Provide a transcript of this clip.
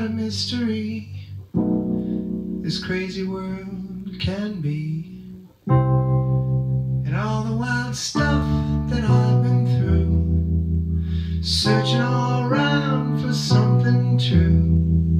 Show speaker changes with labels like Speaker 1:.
Speaker 1: A mystery this crazy world can be. And all the wild stuff that I've been through, searching all around for something true.